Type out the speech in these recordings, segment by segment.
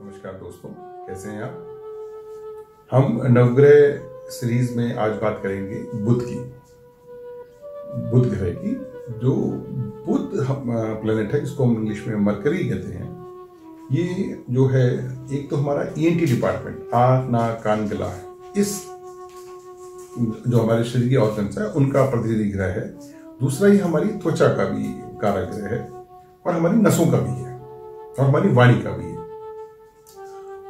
नमस्कार दोस्तों, कैसे हैं आप? हम नवग्रह सीरीज़ में आज बात करेंगे बुध की। बुध ग्रह की, जो बुध प्लेनेट है, जिसको हम इंग्लिश में मरकरी कहते हैं, ये जो है, एक तो हमारा ईएनटी डिपार्टमेंट आँख नाक, कान, गला इस, जो हमारे शरीर के ऑर्गन्स है, उनका प्रतिनिधि ग्रह है। दूसरा ये हमारी त्वचा का भी कारक ग्रह है, और हमारी नसों का भी है, और हमारी वाणी का भी है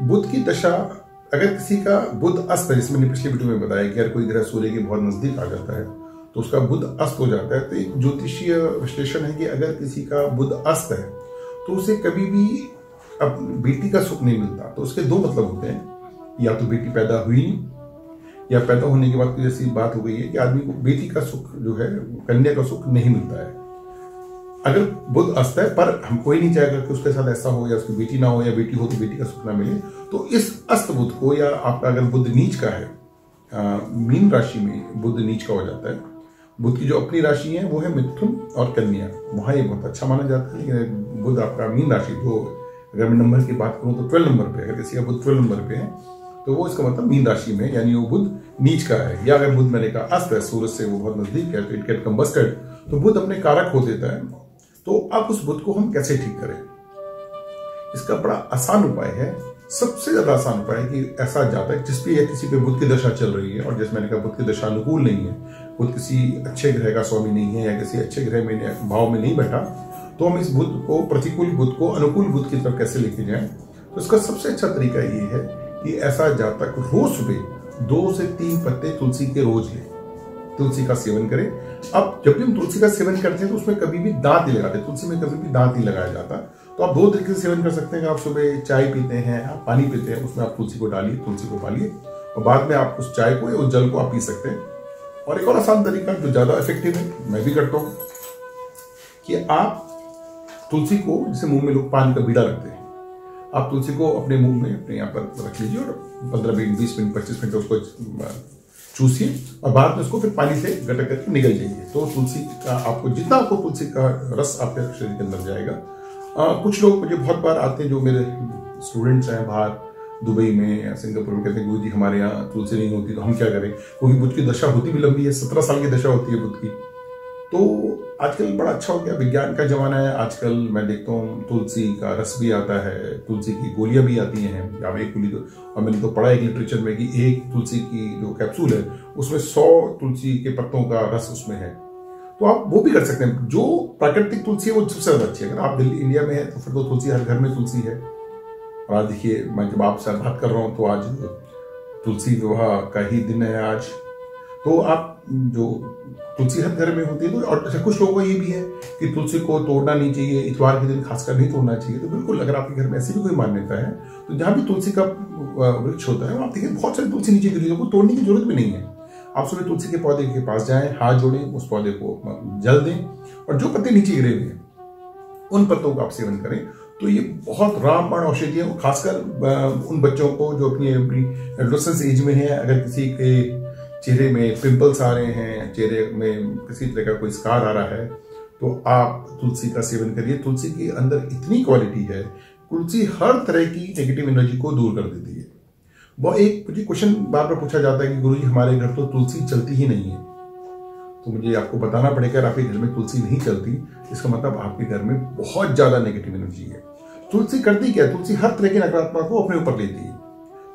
बुद्ध की दशा, अगर किसी का बुद्ध अस्त है, जिसमें पिछली वीडियो में बताया कि अगर कोई ग्रह सूर्य के बहुत नज़दीक आ जाता है तो उसका बुद्ध अस्त हो जाता है। तो एक ज्योतिषीय विश्लेषण है कि अगर किसी का बुद्ध अस्त है तो उसे कभी भी अब बेटी का सुख नहीं मिलता। तो उसके दो मतलब होते हैं। या तो बेटी पैदा हुई, या पैदा होने के बाद कोई ऐसी बात हो गई है कि आदमी को बेटी का सुख जो है, कन्या का सुख नहीं मिलता है। अगर बुद्ध अस्त है पर हम कोई नहीं चाहेगा कि उसके साथ ऐसा हो या उसकी बेटी ना हो या बेटी हो तो बेटी का सुख ना मिले तो इस अस्त बुद्ध को या आपका अगर बुद्ध नीच का है आ, मीन राशि में बुद्ध नीच का हो जाता है बुद्ध की जो अपनी राशि है वो है मिथुन और कन्या। वहाँ ये बहुत अच्छा माना जाता है लेकिन बुद्ध आपका मीन राशि जो अगर मैं नंबर की बात करूँ तो ट्वेल्व नंबर पे अगर किसी का बुद्ध ट्वेल्व नंबर पे है तो वो इसका मतलब मीन राशि में यानी वो बुद्ध नीच का है। या अगर बुद्ध मैंने कहा अस्त है सूरज से वो बहुत नज़दीक है तो इट गेट कम्बस्टेड तो बुद्ध अपने कारक हो देता है तो अब उस बुद्ध को हम कैसे ठीक करें? इसका बड़ा आसान उपाय है। सबसे ज़्यादा आसान उपाय है कि ऐसा जाता है जिस पे या किसी पे बुद्ध की दशा चल रही है और जैसे मैंने कहा बुद्ध की दशा अनुकूल नहीं है बुद्ध किसी अच्छे ग्रह का स्वामी नहीं है या किसी अच्छे ग्रह में भाव में नहीं बैठा तो हम इस बुद्ध को, प्रतिकूल बुद्ध को, अनुकूल बुद्ध की तरफ़ कैसे लेके जाए? तो इसका सबसे अच्छा तरीका ये है कि ऐसा जातक रोज सुबह दो से तीन पत्ते तुलसी के रोज ले। तुलसी का सेवन करें। अब जब भी हम तुलसी का सेवन करते हैं तो उसमें कभी भी दांत नहीं लगाते। तुलसी में कभी भी दांत नहीं लगाया जाता। तो आप दो तरीके से सेवन कर सकते हैं। आप सुबह चाय पीते हैं, आप पानी पीते हैं, उसमें आप तुलसी को डालिए, तुलसी को पालिए और बाद में आप उस चाय को या उस जल को आप पी सकते हैं। और एक और आसान तरीका, जो ज़्यादा इफ़ेक्टिव है, मैं भी करता हूँ, कि आप तुलसी को, जैसे मुँह में लोग पानी का बीड़ा रखते हैं, आप तुलसी को अपने मुँह में, अपने यहाँ पर रख लीजिए और पंद्रह मिनट, बीस मिनट, पच्चीस मिनट उसको चूसिए और बाद में उसको फिर पानी से गटक करके निकल जाइए। तो तुलसी का आपको जितना आपको तुलसी का रस आपके शरीर के अंदर जाएगा। आ, कुछ लोग मुझे बहुत बार आते हैं जो मेरे स्टूडेंट्स हैं बाहर दुबई में या सिंगापुर में कहते हैं गुरु जी हमारे यहाँ तुलसी नहीं होती तो हम क्या करें? क्योंकि बुद्ध की दशा होती भी लंबी है सत्रह साल की दशा होती है बुद्ध की। तो आजकल बड़ा अच्छा हो गया। विज्ञान का जमाना है। आजकल मैं देखता हूँ, तुलसी का रस भी आता है, तुलसी की गोलियाँ भी आती हैं। या एक गोली तो और मैंने तो पढ़ा एक लिटरेचर में कि एक तुलसी की जो कैप्सूल है, उसमें सौ तुलसी के पत्तों का रस उसमें है। तो आप वो भी कर सकते हैं। जो प्राकृतिक तुलसी है, वो सबसे ज़्यादा अच्छी है। अगर आप दिल्ली, इंडिया में है तो फिर तो तुलसी, हर घर में तुलसी है। और आज देखिए, मैं जब आपसे बात कर रहा हूँ तो आज तुलसी विवाह का ही दिन है आज। तो आप जो तुलसी हर घर में होती है तो और अच्छा कुछ लोगों को ये भी है कि तुलसी को तोड़ना नहीं चाहिए, इतवार के दिन खासकर नहीं तोड़ना चाहिए तो बिल्कुल अगर आपके घर में ऐसी भी कोई मान्यता है तो जहाँ भी तुलसी का वृक्ष होता है, आप देखिए, बहुत सारी तुलसी नीचे गिरी है तोड़ने की ज़रूरत भी नहीं है। आप सुबह तुलसी के पौधे के पास जाएँ, हाथ जोड़ें, उस पौधे को जल दें, और जो पत्ते नीचे गिरे हुए हैं, उन पत्तों का आप सेवन करें तो ये बहुत रामबाण औषधि है खासकर उन बच्चों को जो अपनी अपनी एज में है, अगर किसी के चेहरे में पिंपल्स आ रहे हैं, चेहरे में किसी तरह का कोई स्कार आ रहा है तो आप तुलसी का सेवन करिए। तुलसी के अंदर इतनी क्वालिटी है, तुलसी हर तरह की नेगेटिव एनर्जी को दूर कर देती है। वो एक मुझे क्वेश्चन बार बार पूछा जाता है कि गुरु जी हमारे घर तो तुलसी चलती ही नहीं है। तो मुझे आपको बताना पड़ेगा अगर आपके घर में तुलसी नहीं चलती, इसका मतलब आपके घर में बहुत ज़्यादा नेगेटिव एनर्जी है। तुलसी करती क्या तुलसी हर तरह की नकारात्मक को अपने ऊपर लेती है।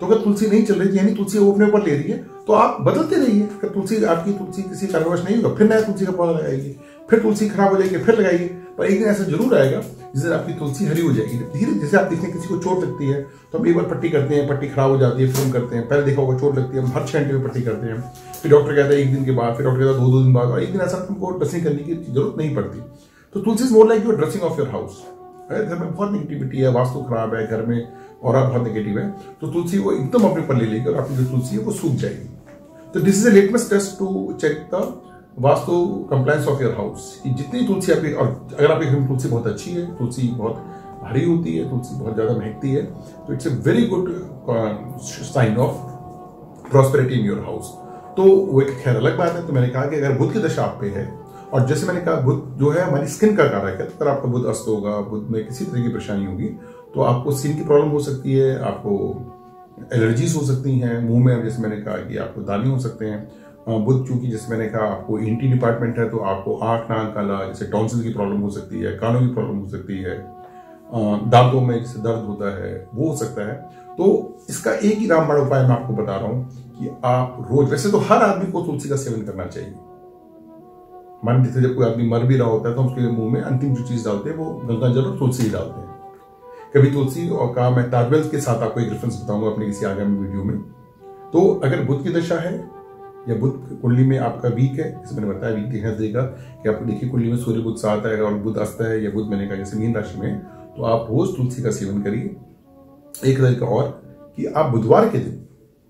तो अगर तुलसी नहीं चल रही थी यानी तुलसी वो अपने ऊपर ले रही है तो आप बदलते रहिए। अगर तुलसी, आपकी तुलसी किसी कारणवश नहीं होगा, फिर नया तुलसी का पौधा लगाएगी फिर तुलसी खराब हो जाएगी, फिर लगाइए। पर एक दिन ऐसा ज़रूर आएगा, जिस दिन आपकी तुलसी हरी हो जाएगी। धीरे, जैसे आप देखते हैं किसी को चोट लगती है तो हम एक बार पट्टी करते हैं, पट्टी खराब हो जाती है, फिर करते हैं। पहले देखा होगा चोट लगती है, हम हर छह घंटे में पट्टी करते हैं। फिर डॉक्टर कहता है एक दिन के बाद, फिर डॉक्टर कहता है दो दो दिन बाद, और एक दिन ऐसा हमको ड्रेसिंग करने की ज़रूरत नहीं पड़ती। तो tulsi is more like your dressing of your house घर में बहुत नेगेटिविटी है, वास्तु खराब है, घर में और बहुत नेगेटिव है तो तुलसी वो एकदम अपने ऊपर ले लेगी और आपकी जो तुलसी है वो सूख जाएगी। तो this is a test to check the vastu compliance of your house जितनी तुलसी आपकी, और अगर आपके घर में तुलसी बहुत अच्छी है, तुलसी बहुत हरी होती है, तुलसी बहुत ज़्यादा महकती है तो it's a very good sign of prosperity in your house तो वो एक खैर अलग बात है तो मैंने कहा कि अगर बुद्ध की दशा आप पे है और जैसे मैंने कहा, बुद्ध जो है हमारी स्किन का कारक है। अगर आपका बुद्ध अस्त होगा, बुद्ध में किसी तरह की परेशानी होगी तो आपको स्किन की प्रॉब्लम हो सकती है, आपको एलर्जीज हो सकती हैं, मुँह में जैसे मैंने कहा कि आपको दाने हो सकते हैं। बुद्ध चूँकि जैसे मैंने कहा, आपको इंटी डिपार्टमेंट है तो आपको आँख, नाक, काला, जैसे टॉन्सिल की प्रॉब्लम हो सकती है, कानों की प्रॉब्लम हो सकती है। दांतों में जैसे दर्द होता है, वो हो सकता है। तो इसका एक ही रामबाण उपाय मैं आपको बता रहा हूँ कि आप रोज, वैसे तो हर आदमी को तुलसी का सेवन करना चाहिए। मान लीजिए जब कोई आदमी मर भी रहा होता है तो उसके मुँह में अंतिम जो चीज़ डालते हैं वो गंगा जल और तुलसी ही डालते हैं। कभी तुलसी और का मैं ताजवेल के साथ आपको एक रेफरेंस बताऊँगा अपने किसी आगामी वीडियो में। तो अगर बुद्ध की दशा है, या बुद्ध कुंडली में आपका वीक है, जैसे मैंने बताया वीक देखना देगा कि आप देखिए कुंडली में सूर्य बुद्ध साथ है और बुद्ध अस्त है, या बुद्ध मैंने कहा जैसे मीन राशि में तो आप रोज तुलसी का सेवन करिए। एक तरीका और कि आप बुधवार के दिन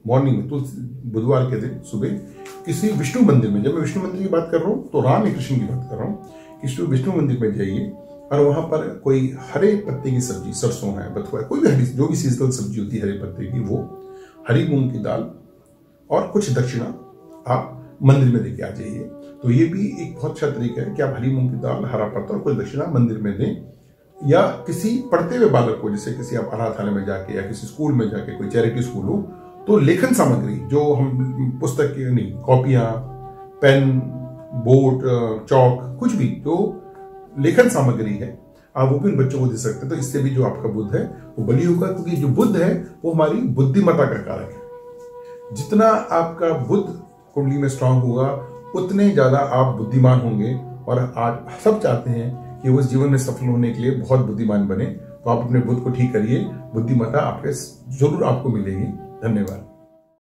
मॉर्निंग में तुलसी, बुधवार के दिन सुबह किसी विष्णु मंदिर में, जब मैं विष्णु मंदिर की बात कर रहा हूँ तो राम कृष्ण की बात कर रहा हूँ किसी विष्णु मंदिर में जाइए और वहाँ पर कोई हरे पत्ते की सब्ज़ी, सरसों है, बथुआ है, कोई भी हरी, जो भी सीजनल सब्ज़ी होती है हरे पत्ते की, वो हरी मूंग की दाल और कुछ दक्षिणा आप मंदिर में देके आ जाइए। तो ये भी एक बहुत अच्छा तरीका है कि आप हरी मूंग की दाल, हरा पत्ता और कुछ दक्षिणा मंदिर में दें या किसी पढ़ते हुए बालक को, जैसे किसी आप अनाथालय में जाके या किसी स्कूल में जाके, कोई चैरिटी स्कूल हो तो लेखन सामग्री, जो हम पुस्तक नहीं, कॉपियाँ, पेन बोर्ड चौक, कुछ भी, जो लेखन सामग्री है, आप वो भी बच्चों को दे सकते हैं। तो इससे भी जो आपका बुद्ध है, वो बली होगा, क्योंकि जो बुद्ध है, वो हमारी बुद्धिमता का कारक है। जितना आपका बुद्ध कुंडली में स्ट्रांग होगा, उतने ज़्यादा आप बुद्धिमान होंगे, और आज सब चाहते हैं कि उस जीवन में सफल होने के लिए बहुत बुद्धिमान बने। तो आप अपने बुद्ध को ठीक करिए बुद्धिमता आपके ज़रूर आपको मिलेगी। धन्यवाद।